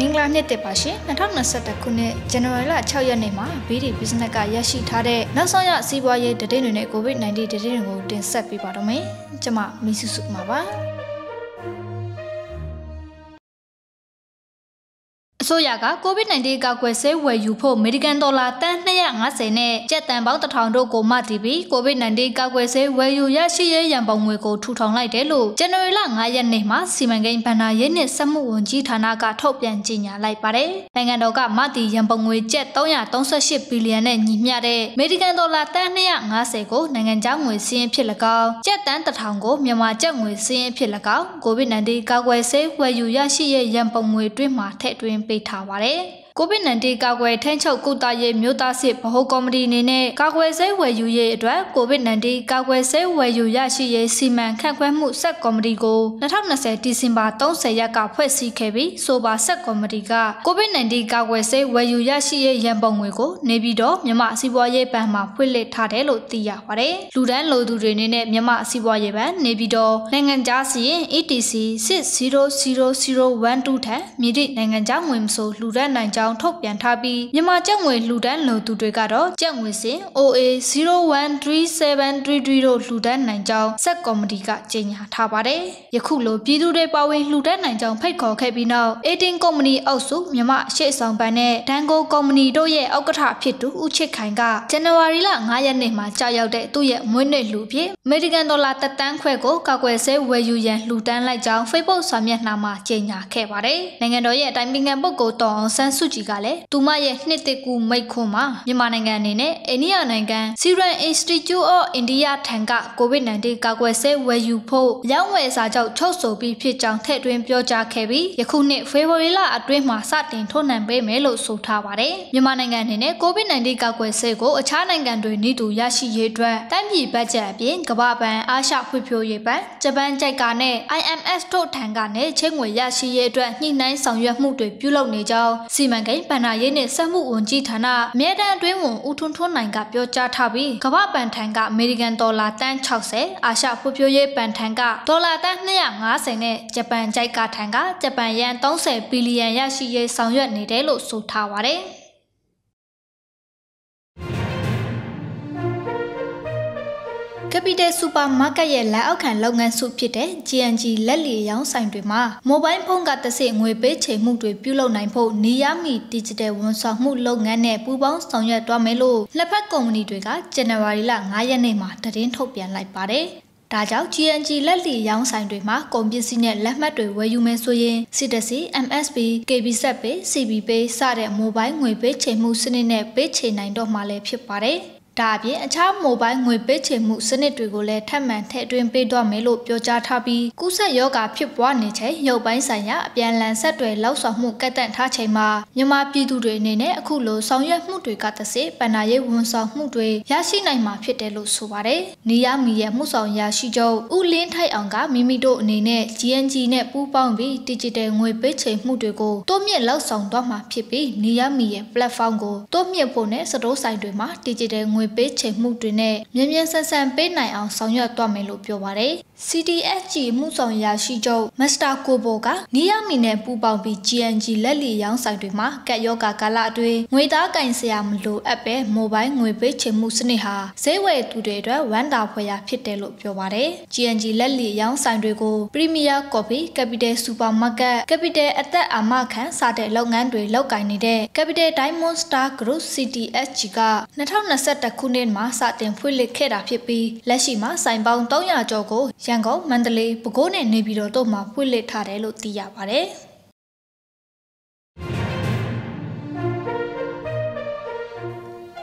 မင်္ဂလာနှစ်တစ်ပါရှင်2021ခုနှစ်ဇန်နဝါရီလ6ရက်နေ့မှာ BD Business ကရရှိထားတဲ့နောက်ဆုံးရစီးပွားရေးတည်င်းတွေနဲ့ COVID-19 တည်င်းတွေကိုတင်ဆက်ပေးပါတော့မယ်ကျွန်မမီစုစုမှာပါ စိုးရက COVID-19 ကာကွယ်ဆေးဝယ်ယူဖို့အမေရိကန်ဒေါ်လာတန်250နဲ့ကျပ်တန်ပေါင်း1000တို့ကိုမှတည်ပြီး COVID-19 ကာကွယ်ဆေးဝယ်ယူရရှိရေးရန်ပုံငွေကိုထူထောင်လိုက်တယ်လို့ဇန်နဝါရီလ9ရက်နေ့မှာစီမံကိန်းဗန္နာရေးနှင့်စက်မှုဝန်ကြီးဌာနကထုတ်ပြန်ကြေညာလိုက်ပါတယ်။နိုင်ငံတော်ကမှတည်ရန်ပုံငွေကျပ်338ဘီလီယံနဲ့ညီမျှတဲ့အမေရိကန်ဒေါ်လာတန်250ကိုနိုင်ငံခြားငွေစည်းရင်းဖြစ်၎င်းကျပ်တန်1000ကိုမြန်မာကျပ်ငွေစည်းရင်းဖြစ်၎င်း COVID-19 ကာကွယ်ဆေးဝယ်ယူရရှိရေးရန်ပုံငွေတွင်းမှာထည့်သွင်းပေးထားပါတယ်။ COVID-19 ကာကွယ်ထိန်းချုပ်ကုသရေးမြို့သားစစ်ဗဟိုကော်မတီအနေနဲ့ကာကွယ်ဆေးဝယ်ယူရေးအတွက် COVID-19 ကာကွယ်ဆေးဝယ်ယူရရှိရေးစီမံခန့်ခွဲမှုဆက်ကော်မတီကို2020ဒီဇင်ဘာ30ရက်ကဖွဲ့စည်းခဲ့ပြီးဆိုပါဆက်ကော်မတီက COVID-19 ကာကွယ်ဆေးဝယ်ယူရရှိရေးရန်ပုံငွေကိုနေပြည်တော်မြန်မာစီးပွားရေးဘဏ်မှာဖွင့်လှစ်ထားတယ်လို့သိရပါတယ်။လူဒန်းလိုသူတွေအနေနဲ့မြန်မာစီးပွားရေးဘဏ်နေပြည်တော်နိုင်ငံခြားစီရင် ETC 600012ထံမြေတိနိုင်ငံခြားငွေမဆိုလူဒန်းနိုင်ကြောင်းထုတ်ပြန်ထားပြီးမြန်မာကျပ်ငွေလှူဒန်းလိုသူတွေကတော့ကျပ်ငွေစင် OA 013733တို့လှူဒန်းနိုင်ကြောင်းစက်ကော်မတီကကြေညာထားပါတယ်။ယခုလိုပြည်သူတွေပါဝင်လှူဒန်းနိုင်ကြောင်းဖိတ်ခေါ်ခဲ့ပြီးနောက်18ကုမ္ပဏီအောက်စုမြန်မာရှေ့ဆောင်ဘဏ်နဲ့ဒန်ကိုကုမ္ပဏီတို့ရဲ့ဥက္ကဋ္ဌဖြစ်သူဦးချစ်ခိုင်ကဇန်နဝါရီလ9ရက်နေ့မှာကြာရောက်တဲ့သူ့ရဲ့မွေးနေ့လှူဖြစ်အမေရိကန်ဒေါ်လာတသန်းခွဲကိုကာကွယ်ဆေးဝယ်ယူရန်လှူဒန်းလိုက်ကြောင်း Facebook စာမျက်နှာမှာကြေညာခဲ့ပါတယ်။နိုင်ငံတော်ရဲ့အတိုင်းပင်ခံပုဂ္ဂိုလ်တော်အောင်ဆန်းစုကြည်ကလည်းသူမရဲ့နှစ်တကူမိတ်ခွန်းမှာမြန်မာနိုင်ငံအနေနဲ့အိန္ဒိယနိုင်ငံ Serum Institute of India ထံက COVID-19 ကာကွယ်ဆေးဝယ်ယူဖို့ရောင်းဝယ်စာချုပ်ချုပ်ဆိုပြီးဖြစ်ကြောင်းထည့်သွင်းပြောကြားခဲ့ပြီးယခုနှစ်ဖေဖော်ဝါရီလအတွင်းမှာစတင်ထုတ်နှံပေးမယ်လို့ဆိုထားပါတယ်။မြန်မာနိုင်ငံအနေနဲ့ COVID-19 ကာကွယ်ဆေးကိုအခြားနိုင်ငံတွေနေတူရရှိရေးအတွက်တိုင်းပြည်ဘတ်ဂျက်အပြင်ကမ္ဘာ့ဘဏ်အာရှဖွံ့ဖြိုးရေးဘဏ်ဂျပန်ကြိုက်ကာနဲ့ IMF တို့ထံကနေချင်းငွေရရှိရေးအတွက်ညှိနှိုင်းဆောင်ရွက်မှုတွေပြုလုပ်နေကြောင်းစီမံကိန်းဗဏ္ဍာရေးနှင့်စက်မှုဝန်ကြီးဌာနအမြဲတမ်းအတွင်းဝန်ဦးထွန်းထွန်းနိုင်ကပြောကြားထားပြီးကမ္ဘာ့ပန်ထံကအမေရိကန်ဒေါ်လာတန်း60အာရှဖွံ့ဖြိုးရေးပန်ထံကဒေါ်လာတန်း250နဲ့ဂျပန်ကြိုက်ကထံကဂျပန်ယန်30ဘီလီယံရရှိရေးဆောင်ရွက်နေတယ်လို့ဆိုထားပါတယ်။ Capital Supermarket ရဲ့လက်အောက်ခံလုပ်ငန်းစုဖြစ်တဲ့ GNG လက်လီရောင်းဆိုင်တွေမှာမိုဘိုင်းဖုန်းကတစ်ဆင့်ငွေပေးချေမှုတွေပြုလုပ်နိုင်ဖို့နေရမီ Digital ဝန်ဆောင်မှုလုပ်ငန်းနဲ့ပူးပေါင်းဆောင်ရွက်သွားမယ်လို့လက်ဖက်ကုမ္ပဏီတွေကဇန်နဝါရီလ9ရက်နေ့မှာသတင်းထုတ်ပြန်လိုက်ပါတယ်။ဒါကြောင့် GNG လက်လီရောင်းဆိုင်တွေမှာကုန်ပစ္စည်းနဲ့လက်မှတ်တွေဝယ်ယူမယ်ဆိုရင် CTC, MSB, KB Set Pay, CB Pay စတဲ့မိုဘိုင်းငွေပေးချေမှုစနစ်နဲ့ပေးချေနိုင်တော့မှလည်းဖြစ်ပါတယ်။ ဒါအပြင်အခြားမိုဘိုင်းငွေပေးချေမှုစနစ်တွေကိုလည်းထပ်မံထည့်သွင်းပေးတော့မယ်လို့ပြောကြားထားပြီးကုဆက်ယောဂဖြစ်ပွားနေချိန်ရုပ်ပိုင်းဆိုင်ရာအပြန်လန်ဆက်တွေလောက်ဆောင်မှုကတ်တန့်ထားချိန်မှာမြန်မာပြည်သူတွေအနေနဲ့အခုလိုဆောင်ရွက်မှုတွေကတစေပဏာရေးဝန်ဆောင်မှုတွေရရှိနိုင်မှာဖြစ်တယ်လို့ဆိုပါတယ်။နေရမီရဲ့မှုဆောင်ရရှိချုပ်ဦးလင်းထိုက်အောင်ကမိမိတို့အနေနဲ့ GNG နဲ့ပူးပေါင်းပြီး digital ငွေပေးချေမှုတွေကိုတိုးမြင့်လောက်ဆောင်သွားမှာဖြစ်ပြီးနေရမီရဲ့ platform ကိုတိုးမြင့်ဖို့နဲ့စတိုးဆိုင်တွေမှာ digital ငွေပေးချိန်မှုတွေနဲ့မြန်မြန်ဆန်ဆန်ပေးနိုင်အောင်ဆောင်ရွက်သွားမယ်လို့ပြောပါတယ်။ CDSG မှုဆောင်ရာရှိချုပ်မစ္စတာကိုဘိုကနီးယားမီနဲ့ပူးပေါင်းပြီး GNG လက်လီရောင်းဆိုင်တွေမှာကက်ယောဂါကာလအတွင်းငွေသားကင်ဆရာမလိုအပ်ပဲမိုဘိုင်းငွေပေးချေမှုစနစ်ဟာဈေးဝယ်သူတွေအတွက်ဝမ်းတာဖွယ်ရာဖြစ်တယ်လို့ပြောပါတယ်။ GNG လက်လီရောင်းဆိုင်တွေကို Premier Coffee, Capital Supermarket, Capital အသက်အာမခံစတဲ့လုပ်ငန်းတွေလုပ်ကိုင်နေတဲ့ Capital Diamond Star Group CTSG က2021ခုနှစ်မှာစတင်ဖွင့်လှစ်ခဲ့တာဖြစ်ပြီးလက်ရှိမှာဆိုင်ပေါင်း300ကျော်ကိုရန်ကုန်မန္တလေးပဲခူးနဲ့နေပြည်တော်တို့မှာဖွင့်လှစ်ထားတယ်လို့သိရပါဗျ။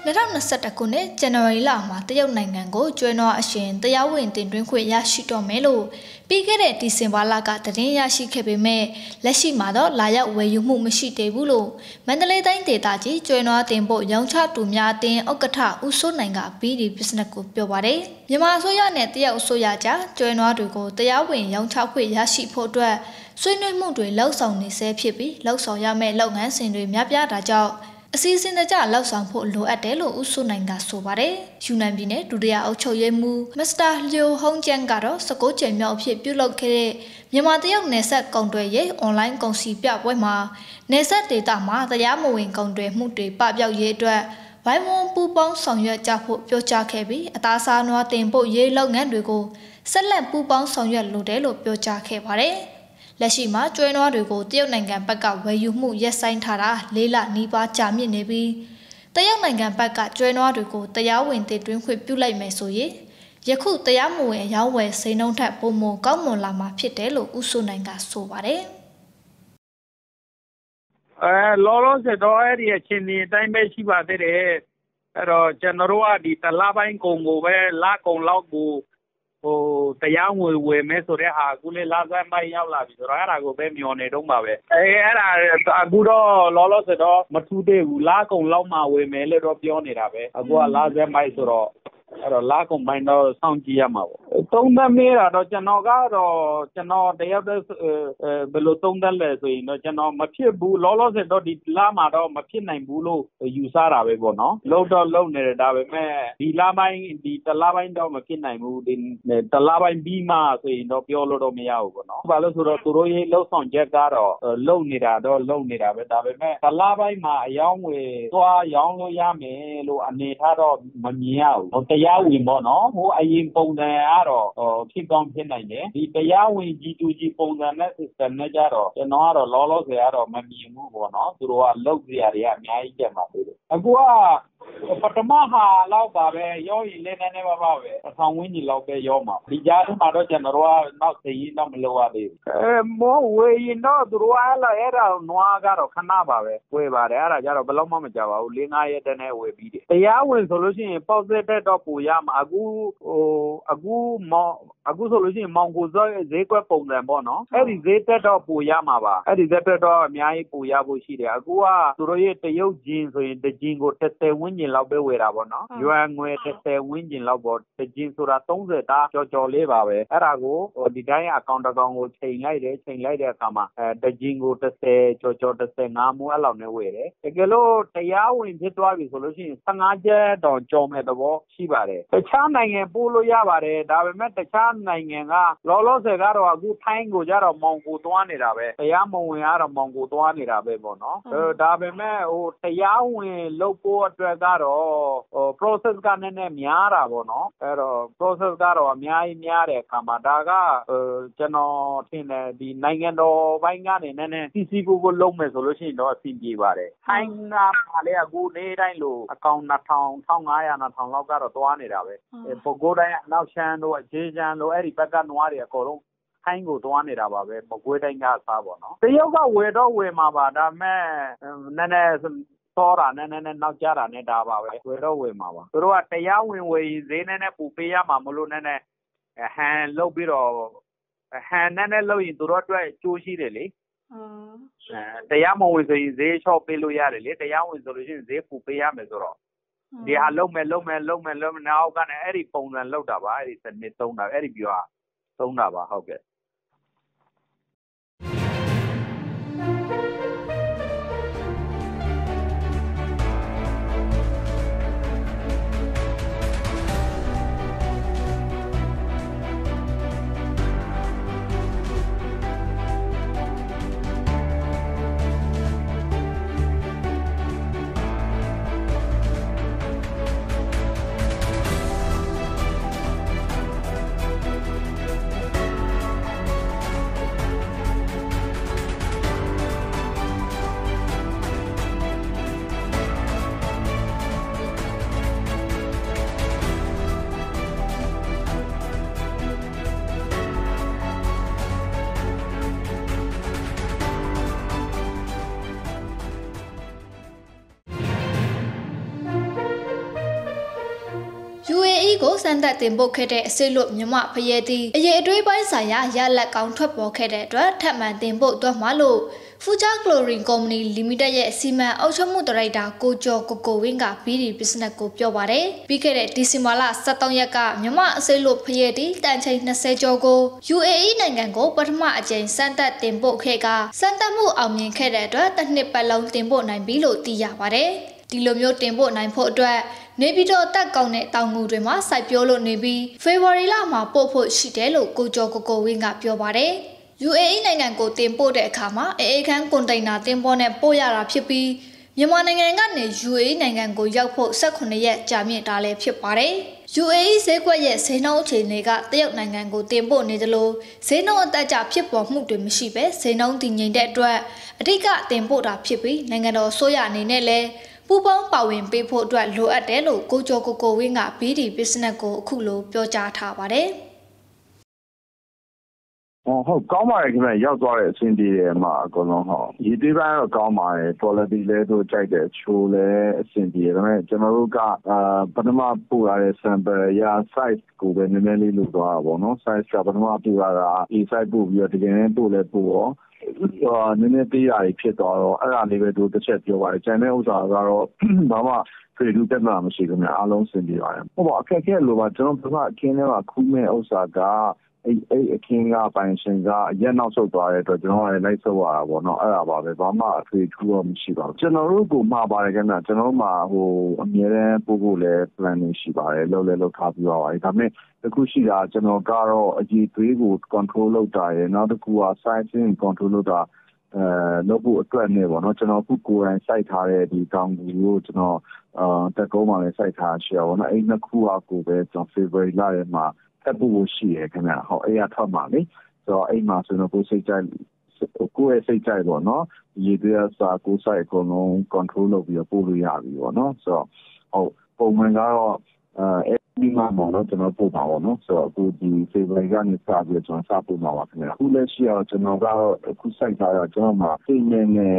2021ခုနှစ်ဇန်နဝါရီလမှာတရုတ်နိုင်ငံကိုကျွဲနွားအရှင်တရားဝင်တင်သွင်းခွင့်ရရှိတော့မယ်လို့ပြီးခဲ့တဲ့ဒီဇင်ဘာလကသတင်းရရှိခဲ့ပေမဲ့လက်ရှိမှာတော့လာရောက်ဝယ်ယူမှုမရှိသေးဘူးလို့မန္တလေးတိုင်းဒေသကြီးကျွဲနွားတင်ဖို့ရောင်းချသူများအသင်းဥက္ကဋ္ဌဦးစိုးနိုင်က BD Business ကိုပြောပါတယ်မြန်မာအစိုးရနဲ့တရုတ်အစိုးရကြားကျွဲနွားတွေကိုတရားဝင်ရောင်းချခွင့်ရရှိဖို့အတွက်ဆွေးနွေးမှုတွေလှုပ်ဆောင်နေဆဲဖြစ်ပြီးလှုပ်ဆောင်ရမယ့်လုပ်ငန်းစဉ်တွေများပြားတာကြောင့် အစီအစဉ်တကျလောက်ဆောင်ဖို့လိုအပ်တယ်လို့ဦးစိုးနိုင်ကဆိုပါတယ်။ယူနန်ပြည်နယ်ဒုတိယအုပ်ချုပ်ရေးမှူးမစ္စတာလျိုဟုံးကျန်းကတော့စကုတ်ကျင်မြောက်အဖြစ်ပြုလုပ်ခဲ့တဲ့မြန်မာတရုတ်နယ်စပ်ကုန်တွယ်ရေးအွန်လိုင်းကုန်စည်ပြပွဲမှာနယ်စပ်ဒေသမှာတရားမဝင်ကုန်တွယ်မှုတွေပပျောက်ရေးအတွက်ဝိုင်းဝန်းပူးပေါင်းဆောင်ရွက်ကြဖို့ပြောကြားခဲ့ပြီးအသားစားနွားတင်ပို့ရေးလုပ်ငန်းတွေကိုဆက်လက်ပူးပေါင်းဆောင်ရွက်လိုတယ်လို့ပြောကြားခဲ့ပါတယ်။ လက်ရှိမှာကျွဲနွားတွေကိုတရုတ်နိုင်ငံဘက်ကဝယ်ယူမှုရပ်ဆိုင်းထားတာလေးလနီးပါးကြာမြင့်နေပြီးတရုတ်နိုင်ငံဘက်ကကျွဲနွားတွေကိုတရားဝင်တည်တွင်းခွင့်ပြုလိုက်မယ်ဆိုရင်ယခုတရားမဝင်အယောင်းဝယ်စိန်နှုံးထက်ပုံမကောက်မွန်လာမှာဖြစ်တယ်လို့ဦးစိုးနိုင်ကဆိုပါတယ်။အဲလောလောဆယ်တော့အဲ့ဒီအချင်းဒီအတိုင်းပဲရှိပါသေးတယ်အဲ့တော့ကျွန်တော်တို့ကဒီတလားပိုင်းကုံကိုပဲလကုံလောက်ကို ဟိုတရားဝင်ဝယ်မဲဆိုတဲ့ဟာအခုလေလာစမ်းပိုင်းရောက်လာပြီဆိုတော့အဲ့ဒါကိုပဲမျောနေတော့ပါပဲအဲအဲ့ဒါအခုတော့လောလောဆယ်တော့မထူးသေးဘူးလာကုံလောက်မှဝယ်မယ်လို့တော့ပြောနေတာပဲအခုကလာစမ်းပိုင်းဆိုတော့ အဲ့တော့လာကုန်ပိုင်းတော့စောင့်ကြည့်ရမှာပေါ့သုံးသပ်မေးတာတော့ကျွန်တော်ကတော့ကျွန်တော်တယောက်တည်းဘယ်လိုသုံးသပ်လဲဆိုရင်တော့ကျွန်တော်မဖြစ်ဘူးလောလောဆယ်တော့ဒီလာမှာတော့မဖြစ်နိုင်ဘူးလို့ယူဆတာပဲပေါ့နော်လုံးတော့လုံးနေတယ်ဒါပေမဲ့ဒီလာပိုင်းဒီတလားပိုင်းတော့မဖြစ်နိုင်ဘူးဒီတလားပိုင်းပြီးမှဆိုရင်တော့ပြောလို့တော့မရဘူးပေါ့နော်ဘာလို့ဆိုတော့သူတို့ရေးလှုပ်ဆောင်ချက်ကတော့လုံနေတာတော့လုံနေတာပဲဒါပေမဲ့တလားပိုင်းမှာအယောင်းငွေသွားရောင်းလို့ရမယ်လို့အနေထားတော့မမြင်ရဘူးတရားဝင်ပေါ့နော်ဟိုအရင်ပုံစံကတော့ဖြစ်ကောင်းဖြစ်နိုင်တယ်ဒီတရားဝင် G2G ပုံစံနဲ့ system နဲ့ကြတော့ကျွန်တော်ကတော့လောလောဆယ်ကတော့မမြင်ဘူးပေါ့နော်သူတို့ကလုတ်ကြရတွေကအများကြီးကျန်ပါသေးတယ်အခုက ပထမဟာလောက်ပါပဲရောရင်လည်းနည်းနည်းပါးပါပဲအဆောင်ဝင်းကြီးလောက်ပဲရောမှာဒီကြားထဲမှာတော့ကျွန်တော်တို့ကနောက်သိရင်တော့မလိုရသေးဘူးအဲမောဝေရင်တော့သူတို့အဲ့လာအဲ့ဒါနွားကတော့ခဏပါပဲဝေပါတယ်အဲ့ဒါကြတော့ဘယ်လောက်မှမကြပါဘူး၄၅ရက်တည်းနဲ့ဝေပြီးတယ်တရားဝင်ဆိုလို့ရှိရင်ပေါ့စစ်တက်တော့ပူရမှာအခုဟိုအခုမောင် အခုဆိုလို့ရှိရင်မောင်ကိုဇောဈေးကွက်ပုံစံပေါ့နော်အဲ့ဒီဈေးတက်တော့ပူရမှာပါအဲ့ဒီဈေးတက်တော့အများကြီးပူရဖို့ရှိတယ်အခုကသူတို့ရဲ့တရုတ်ဂျင်းဆိုရင်တဂျင်းကို30ဝန်းကျင်လောက်ပဲဝယ်တာပေါ့နော်။ယွမ်ငွေ30ဝန်းကျင်လောက်ပေါ့။တဂျင်းဆိုတာ30တားကျော်ကျော်လေးပါပဲ။အဲ့ဒါကိုဒီတိုင်းအကောင့်တစ်ကောင်ကိုချိန်လိုက်တယ်ချိန်လိုက်တဲ့အခါမှာအဲတဂျင်းကို30ကျော်ကျော်35မူအဲ့လောက်နဲ့ဝယ်တယ်။တကယ်လို့တရားဝင်ဖြစ်သွားပြီဆိုလို့ရှိရင်15ကျပ်တော့ကျော်မဲ့သဘောရှိပါတယ်။တခြားနိုင်ငံပို့လို့ရပါတယ်။ဒါပေမဲ့တခြားနိုင်ငံကလောလောဆယ်ကတော့အခုထိုင်းကိုကြတော့မောင်ကိုသွားနေတာပဲ။တရားမဝင်ကတော့မောင်ကိုသွားနေတာပဲပေါ့နော်။အဲဒါပေမဲ့ဟိုတရားဝင်လုပ်ဖို့အတွက်ကတော့ဟို process ကနည်းနည်းများတာပေါ့နော်အဲ့တော့ process ကတော့အများကြီးများတဲ့အခါမှာဒါကဟိုကျွန်တော်ထင်တယ်ဒီနိုင်ငံတော်ဘိုင်းကနေနည်းနည်းစီစီကိုကိုလုံးမယ်ဆိုလို့ရှိရင်တော့အဆင်ပြေပါတယ်ထိုင်းကပါလေအခုနေတိုင်းလို့အကောင့်2000 1500 2000လောက်ကတော့သွားနေတာပဲပုဂ္ဂိုလ်တိုင်းအနောက်ရှမ်းတို့အခြေချမ်းတို့အဲ့ဒီဘက်ကနွားတွေအကုန်လုံးထိုင်းကိုသွားနေတာပါပဲမကွေးတိုင်းကအစားပေါ့နော်တရုတ်ကဝယ်တော့ဝယ်မှာပါဒါပေမဲ့နည်းနည်းစောတာနဲ့နည်းနည်းနောက်ကျတာနဲ့ဒါပါပဲဝယ်တော့ဝယ်မှာပါသူတို့ကတရားဝင်ဝယ်ရင်ဈေးနည်းနည်းပူပေးရမှာမလို့နည်းနည်းဟန်လုတ်ပြီးတော့ဟန်နည်းနည်းလုတ်ရင်သူတို့အတွက်ကျိုးရှိတယ်လေအဲတရားမဝင်ဆိုရင်ဈေးချော့ပေးလို့ရတယ်လေတရားဝင်ဆိုလို့ရှိရင်ဈေးပူပေးရမယ်ဆိုတော့ ဒီဟာလုံးမယ်လုံးမယ်လုံးမယ်လုံးမယ်နောက်ကနေအဲ့ဒီပုံစံလောက်တာပါအဲ့ဒီစနစ်သုံးတာအဲ့ဒီပြောသုံးတာပါဟုတ်ကဲ့ ကိုစမ်းသပ်တင်ပို့ခဲ့တဲ့အစစ်လွတ်မြမဖရဲသည်အရေးအတွေးပိုင်းဆိုင်ရာရလက်ကောင်းထွက်ပေါ်ခဲ့တဲ့အတွက်ထပ်မံတင်ပို့သွားမှာလို့ဖူဂျာကလိုရင်ကုမ္ပဏီလီမိတက်ရဲ့စီမံအုပ်ချုပ်မှုဒါရိုက်တာကိုကျော်ကိုကိုဝင်းက BD Business ကိုပြောပါတယ်။ပြီးခဲ့တဲ့ဒီဇင်ဘာလ23ရက်ကမြမအစိလို့ဖရဲတီတန်ချိန်20ကျော်ကို UAE နိုင်ငံကိုပထမအကြိမ်စမ်းသပ်တင်ပို့ခဲ့ကစမ်းသပ်မှုအောင်မြင်ခဲ့တဲ့အတွက်တစ်နှစ်ပတ်လုံးတင်ပို့နိုင်ပြီလို့သိရပါတယ်။ ဒီလိုမျိုးတင်ပို့နိုင်ဖို့အတွက်နေပြည်တော်တက်ကောင်းတဲ့တောင်ငူတွေမှာစိုက်ပျိုးလို့နေပြီးဖေဖော်ဝါရီလမှာပို့ဖို့ရှိတယ်လို့ကိုကျော်ကိုကိုဝင်းကပြောပါတယ်။ UAE နိုင်ငံကိုတင်ပို့တဲ့အခါမှာအေအေခန်းကွန်တိန်နာတင်ပို့နဲ့ပို့ရတာဖြစ်ပြီးမြန်မာနိုင်ငံကနေ UAE နိုင်ငံကိုရောက်ဖို့18ရက်ကြာမြင့်တာလည်းဖြစ်ပါတယ်။ UAE ဈေးကွက်ရဲ့ဈေးနှုန်းအခြေအနေကတရုတ်နိုင်ငံကိုတင်ပို့နေသလိုဈေးနှုန်းအတက်ကြဖြစ်ပေါ်မှုတွေမရှိဘဲဈေးနှုန်းတည်ငြိမ်တဲ့အတွက်အဓိကတင်ပို့တာဖြစ်ပြီးနိုင်ငံတော်ဆိုရအနေနဲ့လည်း ပူပေါင်းပါဝင်ပေးဖို့အတွက်လိုအပ်တယ်လို့ကိုကျော်ကိုကိုဝင်းက BD Business ကိုအခုလိုပြောကြားထားပါတယ်။ ဟုတ်ကောင်းပါတယ်ခင်ဗျရောက်သွားတဲ့အဆင်ပြေတယ်မှာအကုန်လုံးဟုတ်ရည်သွေးပိုင်းတော့ကောင်းပါတယ် quality လည်းတို့ကြိုက်တယ်ချိုးလည်းအဆင်ပြေဒါပေမဲ့ကျွန်တော်တို့ကအာပထမပို့ရတဲ့ sample ရ size ကိုပဲနည်းနည်းလေးလုပ်သွားတာပေါ့နော် size ကပထမပို့ရတာ A size ပို့ပြီးတော့တကယ်တမ်းပို့လဲပို့ရောဟိုနည်းနည်းသေးတာဖြစ်သွားတော့အဲ့ဒါလေးပဲတို့တစ်ချက်ပြောပါတယ်ကျန်တဲ့ဥစ္စာကတော့ဘာမှဖေလူတက်မှာမရှိဘူးများအားလုံးစင်ပြေပါတယ်ဟုတ်ပါအခက်အခဲလိုပါကျွန်တော်ပထမအခင်းထဲမှာခူးမဲ့ဥစ္စာက အဲ့အဲ့အခင်းကပိုင်ရှင်ကရက်နောက်ဆုတ်သွားတဲ့အတွက်ကျွန်တော်လည်းလိုက်ဆုတ်ရတာပေါ့နော်အဲ့ဒါပါပဲဘာမှအထွေထူးတော့မရှိပါဘူးကျွန်တော်တို့ကမှာပါတယ်ခင်ဗျကျွန်တော်မှဟိုအမြဲတမ်းပို့ဖို့လည်း planning ရှိပါတယ်လောက်လည်းလောက်ထားပြီးပါပါတယ်ဒါပေမဲ့တခုရှိတာကျွန်တော်ကတော့အကြီးသွေးကို control လုပ်တာရယ်နောက်တစ်ခုက sizing control လုပ်တာအဲလုပ်ဖို့အတွက်နဲ့ပေါ့နော်ကျွန်တော်ခုကိုယ်တိုင်စိုက်ထားတဲ့ဒီတောင်ကူကိုကျွန်တော်အာတက်ကုန်းမှာလည်းစိုက်ထားရှိရပါတော့အဲ့နှစ်ခုအကူပဲကျွန်တော် February လထဲမှာ တက်ဖို့ရှိရခင်ဗျဟောအဲ့ရထွက်မှာလေဆိုတော့အဲ့မှာဆိုတော့ကိုစိတ်ကြိုက်ကိုယ့်ရဲ့စိတ်ကြိုက်ပေါ့နော်ရေသွေးစာကိုစိုက်အကုန်လုံး control လုပ်ပြီးတော့ပို့လို့ရပြီပေါ့နော်ဆိုတော့ဟုတ်ပုံမှန်ကတော့အဲဒီမှာပေါ့နော်ကျွန်တော်ပို့ပါပေါ့နော်ဆိုတော့အခုဒီ February ကနေစပြီးကျွန်တော်စပို့မှာပါခင်ဗျအခုလက်ရှိတော့ကျွန်တော်ကတော့အခုစိုက်ထားတော့ကျွန်တော်မှာစိတ်နဲ့နဲ့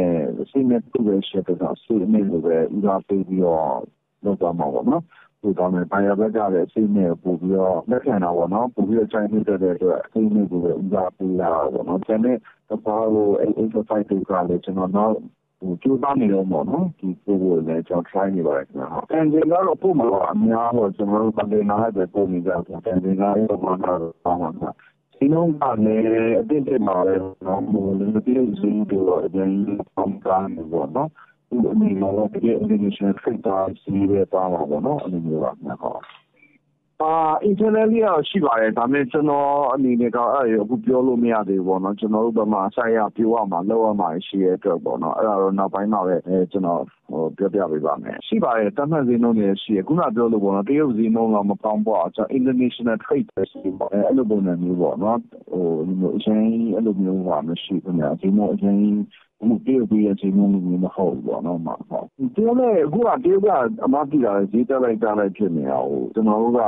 စိတ်နဲ့ပို့ရရှိတဲ့စိတ်နဲ့လိုပဲဥသာပေးပြီးတော့လုပ်သွားမှာပေါ့နော် ပို့သွားမယ်။ဘိုင်ယာဘက်ကလည်းအစိမ့်နဲ့ပို့ပြီးတော့လက်ခံတာပေါ့နော်။ပို့ပြီးတော့ချိုင်းမိတတ်တဲ့အတွက်အစိမ့်နဲ့ကိုပဲဦးစားပေးရတာပေါ့နော်။ကျန်တဲ့တပါးကိုအဲ့ exercise တွေကလည်းကျွန်တော်နောက်ဟိုကြိုးစားနေတော့ပေါ့နော်ဒီပို့ဖို့လည်းကျွန်တော် try နေပါတယ်ခင်ဗျာ။တန်ချိန်ကတော့ပို့မှာအများတော့ကျွန်တော်တို့ပန်ဒေနာပဲပို့နေကြတယ်။တန်ချိန်ကတော့မှတော့ပါမှာပါ။ဒီလုံးကလည်းအတိတ်မှာလည်းတော့ဘယ်လိုလဲဒီလိုစီးတော့အရင်ကပမ်ကန်ပေါ့နော်။ ဒီမှာတော့တကယ် international trade တာစီးပဲပါမှာပေါ့နော်အဲ့လိုမျိုးပါနော်ဟုတ်အာ internally တော့ရှိပါတယ်ဒါပေမဲ့ကျွန်တော်အနေနဲ့ကအဲ့အခုပြောလို့မရသေးဘူးပေါ့နော်ကျွန်တော်တို့ဘက်မှာဆိုင်ရပြောရမှာလောက်ရမှာရှိရဲ့အတွက်ပေါ့နော်အဲ့ဒါတော့နောက်ပိုင်းမှာပဲအဲကျွန်တော်ဟိုပြောပြပေးပါမယ်ရှိပါတယ်တတ်မှတ်ဈေးနှုန်းတွေရှိရခုနပြောလို့ပေါ့နော်တရုတ်ဈေးနှုန်းတော့မပေါင်းပေါ့ကျွန်တော် international trade ပဲရှိပေါ့အဲ့လိုပုံစံမျိုးပေါ့နော်ဟိုဒီလိုအရင်အဲ့လိုမျိုးဟာမရှိဘူးညာဒီမျိုးအရင် ဟိုတရုတ်ပြည်ရဲ့ချိန်မှုမျိုးမဟုတ်ဘူးပေါ့နော်မှာဟုတ်တရုတ်နဲ့အခုကတရုတ်ကအမတိတာဈေးတက်လိုက်တက်လိုက်ဖြစ်နေတာဟိုကျွန်တော်တို့က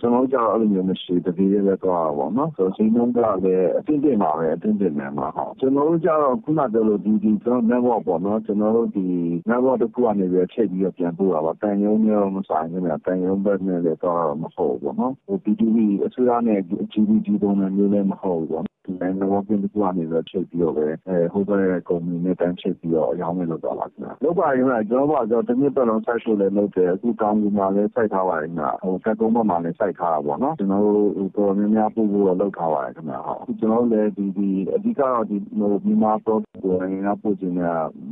ကျွန်တော်တို့ကျတော့အဲ့လိုမျိုးမရှိတပြေးရဲပဲသွားတာပေါ့နော်ဆိုတော့ဈေးနှုန်းကလည်းအတင်းတင်ပါပဲအတင်းတင်နေမှာဟုတ်ကျွန်တော်တို့ကျတော့ခုနပြောလို့ဒီဒီကျွန်တော် network ပေါ့နော်ကျွန်တော်တို့ဒီ network တစ်ခုကနေပြီးချိန်ပြီးတော့ပြန်ပို့တာပါတန်ရုံမျိုးမဆိုင်ဘူးများတန်ရုံဘက်နဲ့လည်းတော့မဟုတ်ဘူးပေါ့နော်ဟို B2B အစိုးရနဲ့ GDP ပုံစံမျိုးလည်းမဟုတ်ဘူးပေါ့ ဒီတိုင်း networking တစ်ခုကနေပြီးချိန်ပြီးတော့ပဲအဲဟိုဘက်ကုမ္ပဏီနဲ့တန်းချိတ်ပြီးတော့အရောင်းမယ်လို့ပြောပါခင်ဗျာလုပ်ပါရင်ကျွန်တော်ကကျွန်တော်တနည်းပတ်လုံးစိုက်လို့လည်းလုပ်တယ်အခုကောင်းကြီးမှာလည်းစိုက်ထားပါတယ်ခင်ဗျာဟိုစက်ကုန်းဘက်မှာလည်းစိုက်ထားတာပေါ့နော်ကျွန်တော်တို့တော်များများပို့ဖို့တော့လုပ်ထားပါတယ်ခင်ဗျာဟုတ်အခုကျွန်တော်လည်းဒီဒီအဓိကတော့ဒီဟိုမြန်မာ product ကိုလည်းငါပို့ခြင်းက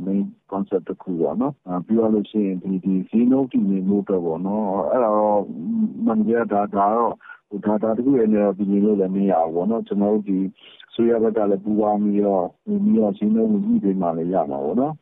main concept တစ်ခုပေါ့နော်ပြီးတော့လို့ရှိရင်ဒီဒီ zero တည်နေမှုတော့ပေါ့နော်အဲ့ဒါတော့မန်ကြတာဒါတော့ဟို ဒါဒါတခုရဲ့နေပြီးနေလို့လည်းမရဘူးပေါ့နော်ကျွန်တော်တို့ဒီဆိုရဘက်ကလည်းပူပေါင်းပြီးတော့ပြီးတော့ရှင်းလုံးကြီးတွေမှလည်းရမှာပေါ့နော်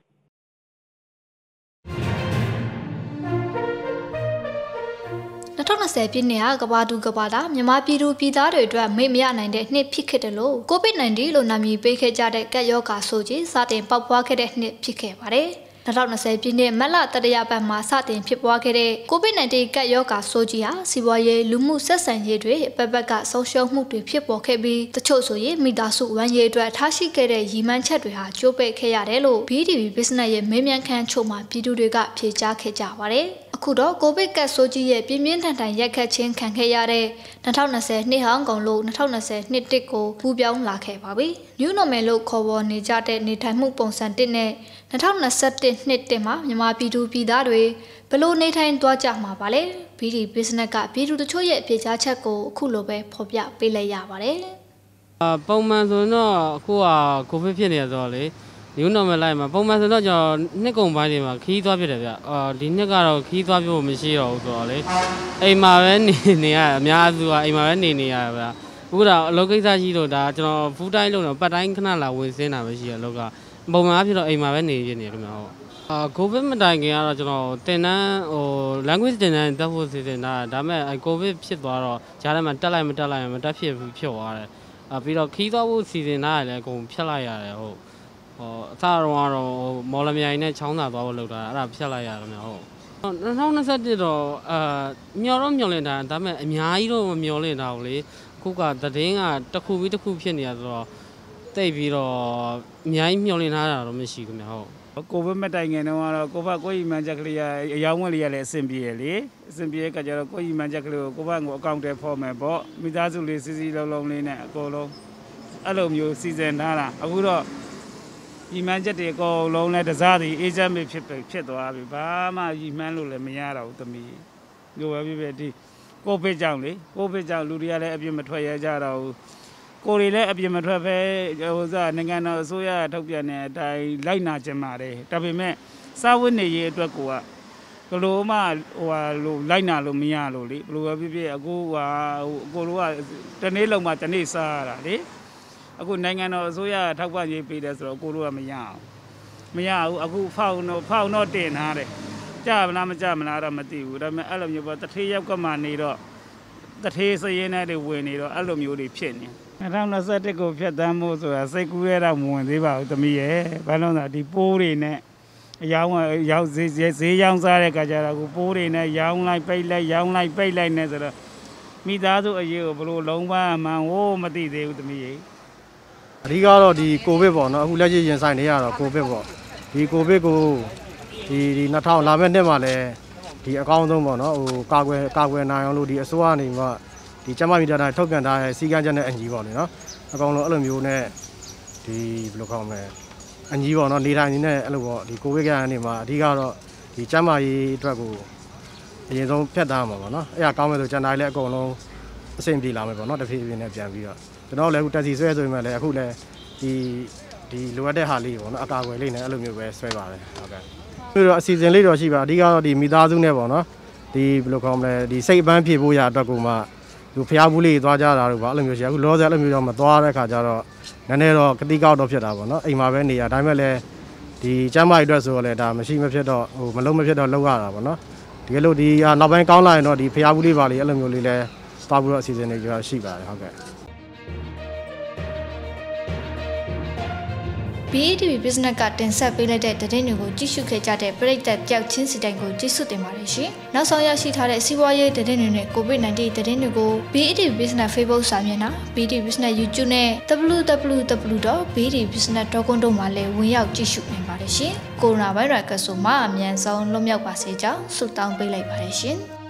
2020ပြည့်နှစ်ဟာကဘာတူကဘာတာမြန်မာပြည်သူပြည်သားတွေအတွက်မိမရနိုင်တဲ့နှစ်ဖြစ်ခဲ့တယ်လို့ COVID-19 လို့နာမည်ပေးခဲ့ကြတဲ့ကပ်ရောဂါဆိုကြီးစတင်ပေါက်ပွားခဲ့တဲ့နှစ်ဖြစ်ခဲ့ပါတယ်။ 2020ပြည့်နှစ်မတ်လတတိယပတ်မှာစတင်ဖြစ်ပွားခဲ့တဲ့ COVID-19 ကပ်ရောဂါဆိုးကြီးဟာစီးပွားရေးလူမှုဆက်ဆံရေးတွေပပက်ကဆုံးရှုံးမှုတွေဖြစ်ပေါ်ခဲ့ပြီးတချို့ဆိုရင်မိသားစုဝမ်းရေးအတွက်ထားရှိခဲ့တဲ့ရည်မှန်းချက်တွေဟာကျိုးပဲ့ခဲ့ရတယ်လို့ BDB Business ရဲ့မေးမြန်းခန်းချို့မှာပြည်သူတွေကဖြေကြားခဲ့ကြပါတယ်။အခုတော့ကိုဗစ်ကပ်ဆိုးကြီးရဲ့ပြင်းပြင်းထန်ထန်ရိုက်ခတ်ခြင်းခံခဲ့ရတဲ့2020နှစ်ဟောင်းကုန်လို့2020နှစ်တစ်ကိုပူးပြောင်းလာခဲ့ပါပြီ။ New Normal လို့ခေါ်ပေါ်နေကြတဲ့နေထိုင်မှုပုံစံတစ်နဲ့ 2021နှစ်တစ်မှာမြန်မာပြည်သူပြည်သားတွေဘလို့နေထိုင်သွားကြမှာပါလဲ။ BD Business ကပြည်သူတချို့ရဲ့အပြေကြားချက်ကိုအခုလိုပဲဖော်ပြပေးလိုက်ရပါတယ်။အာပုံမှန်ဆိုရင်တော့အခုကကိုဗစ်ဖြစ်နေရဆိုတော့လေ new normal life မှာပုံမှန်ဆိုတော့ကျွန်တော်နှစ်ကုန်ပိုင်းတွေမှာခီးသွားဖြစ်တယ်ဗျအာဒီနှစ်ကတော့ခီးသွားပြဖို့မရှိတော့ဘူးဆိုတော့လေအိမ်မှာပဲနေနေရအများစုကအိမ်မှာပဲနေနေရဗျအခုတော့အလုပ်ကိစ္စရှိလို့ဒါကျွန်တော် full time လုပ်တော့ပတ်တိုင်းခဏလာဝင်စင်းတာပဲရှိရအလုပ်က ပုံမှန်အဖြစ်တော့အိမ်မှာပဲနေရနေခင်ဗျဟုတ်အာကိုဗစ်မတိုင်ခင်ကတော့ကျွန်တော်တင်တန်းဟို language တင်တန်းတက်ဖို့စီစဉ်တာဒါပေမဲ့အဲကိုဗစ်ဖြစ်သွားတော့ဂျားထဲမှာတက်လိုက်မတက်လိုက်မတက်ဖြစ်ဘူးဖြစ်သွားတယ်အာပြီးတော့ခီးသွားဖို့စီစဉ်တာလည်းအကုန်ဖြတ်လိုက်ရတယ်ဟုတ်ဟိုအစတော့ကတော့မော်လမြိုင်နဲ့ချောင်းသာသွားဖို့လုပ်တာအဲ့ဒါဖြတ်လိုက်ရတယ်များဟုတ်2021တော့အာမျောတော့မျောလင့်တာဒါပေမဲ့အများကြီးတော့မမျောလင့်တာဘူးလေအခုကသတင်းကတစ်ခုပြီးတစ်ခုဖြစ်နေရဆိုတော့ တိတ်ပြီးတော့အများကြီးမျောလင့်ထားတာတော့မရှိဘူးများဟုတ်ကိုဗစ်မတိုင်ခင်တုန်းကတော့ကိုဘကိုယ်ရီမန်ချက်ကလေးကအယောင်းဝက်လေးကလည်းအဆင်ပြေရလေအဆင်ပြေတဲ့ကကြတော့ကိုယ်ရီမန်ချက်ကလေးကိုကိုဘကိုအကောင့်ထဲဖော်မယ်ပေါ့မိသားစုလေးစီစီလုံးလုံးလေးနဲ့အကုန်လုံးအဲ့လိုမျိုးစီစဉ်ထားတာအခုတော့ရီမန်ချက်တွေအကုန်လုံးနဲ့တစားတွေအေဂျင့်ပဲဖြစ်ဖြစ်သွားပြီဘာမှရီမန်းလို့လည်းမရတော့ဘူးသမီးလိုပဲပြပြဒီကိုဗစ်ကြောင့်လေကိုဗစ်ကြောင့်လူတွေကလည်းအပြစ်မထွက်ရကြတော့ဘူး ကိုယ်တွေလည်းအပြင်မထွက်ပဲဟိုစားနိုင်ငံတော်အစိုးရထုတ်ပြန်တဲ့အတိုင်းလိုက်နာကြမှာတယ်ဒါပေမဲ့စာဝတ်နေရေးအတွက်ကိုကဘလို့မှဟိုဟာလို့လိုက်နာလို့မရလို့လေဘလို့ပဲဖြစ်ဖြစ်အခုဟာဟိုအကိုတို့ကတနေ့လုံးမှတနေ့စားရတာလေအခုနိုင်ငံတော်အစိုးရထောက်ပံ့ရေးပေးတယ်ဆိုတော့ကိုတို့ကမရအောင်မရဘူးအခုဖောက်တော့ဖောက်တော့တင်ထားတယ်ကြမလားမကြမလားတော့မသိဘူးဒါပေမဲ့အဲ့လိုမျိုးပေါ့တထေးရောက်ကမှနေတော့တထေးစရင်နဲ့တွေဝင်နေတော့အဲ့လိုမျိုးတွေဖြစ်နေ 2021ကိုဖြတ်တန်းဖို့ဆိုတာစိတ်ကူးရတော့မဝင်သေးပါဘူးသမီးရဲ့ဘာလို့လဲဆိုတော့ဒီပိုးတွေနဲ့အယောင်းရောက်ဈေးဈေးရောင်းစားတဲ့ကကြတော့ကိုပိုးတွေနဲ့ရောင်းလိုက်ပိတ်လိုက်ရောင်းလိုက်ပိတ်လိုက်နေဆိုတော့မိသားစုအရေးကိုဘလို့လုံးဝအမှန်ဟိုးမသိသေးဘူးသမီးရဲ့အဓိကတော့ဒီကိုဗစ်ပေါ့နော်အခုလက်ရှိရင်ဆိုင်နေရတော့ကိုဗစ်ပေါ့ဒီကိုဗစ်ကိုဒီဒီ2000လာမယ့်နှစ်မှာလည်းဒီအကောင်းဆုံးပေါ့နော်ဟိုကာကွယ်ကာကွယ်နိုင်အောင်လို့ဒီအစိုးရအနေမှာ ဒီကျန်းမာရေးတရားထုတ်ပြန်ထားတဲ့စီကံချက်နဲ့အညီပေါ့လေနော်အကောင်လုံးအဲ့လိုမျိုးနဲ့ဒီဘယ်လိုခေါ်မလဲအညီပေါ့နော်နေထိုင်နေတဲ့အဲ့လိုပေါ့ဒီကိုဗစ်ကအနေမှာအဓိကတော့ဒီကျန်းမာရေးအတွက်ကိုအရင်ဆုံးဖြတ်သားမှာပေါ့နော်အဲ့ဒါကောင်းမယ်ဆိုကျန်တာလည်းအကုန်လုံးအဆင်ပြေလာမယ်ပေါ့နော်တစ်ဖြည်းဖြည်းနဲ့ပြန်ပြီးတော့ကျွန်တော်လည်းအခုတက်စီဆွဲဆိုရင်လည်းအခုလည်းဒီဒီလိုအပ်တဲ့ဟာလေးပေါ့နော်အကာအကွယ်လေးနဲ့အဲ့လိုမျိုးပဲဆွဲပါတယ်ဟုတ်ကဲ့ပြီးတော့အစီအစဉ်လေးတော့ရှိပါအဓိကတော့ဒီမိသားစုနဲ့ပေါ့နော်ဒီဘယ်လိုခေါ်မလဲဒီစိတ်အပန်းဖြေဖို့ရအတွက်ကိုမှ သူဖျားဘူးလေးသွားကြတာတို့ပါအဲ့လိုမျိုးရှိအခုလောဆယ်အဲ့လိုမျိုးတော့မသွားတဲ့ခါကျတော့နည်းနည်းတော့ကတိကောက်တော့ဖြစ်တာပေါ့နော်အိမ်မှာပဲနေရဒါပေမဲ့လည်းဒီကျမ်းမာရေးအတွက်ဆိုတော့လည်းဒါမရှိမဖြစ်တော့ဟိုမလုံးမဖြစ်တော့လောက်ရတာပေါ့နော်ဒီကလို့ဒီနောက်ပိုင်းကောင်းလာရင်တော့ဒီဖျားဘူးလေးပါလေးအဲ့လိုမျိုးလေးလဲသွားပြီးတော့အစီအစဉ်တွေကြရှိပါတယ်ဟုတ်ကဲ့ BATV Business ကတင်ဆက်ပေးလိုက်တဲ့သတင်းတွေကိုကြည့်ရှုခဲ့ကြတဲ့ပရိသတ်တယောက်ချင်းစီတိုင်းကိုကျေးဇူးတင်ပါတယ်ရှင်။နောက်ဆုံးရရှိထားတဲ့စီးပွားရေးသတင်းတွေနဲ့ COVID-19 သတင်းတွေကို BATV Business Facebook စာမျက်နှာ BATV Business YouTube နဲ့ www.bdbusiness.com တို့မှာလည်းဝင်ရောက်ကြည့်ရှုနိုင်ပါတယ်ရှင်။ကိုရိုနာဗိုင်းရပ်စ်ကဆိုမှအမြန်ဆုံးလွတ်မြောက်ပါစေကြောင်းဆုတောင်းပေးလိုက်ပါတယ်ရှင်။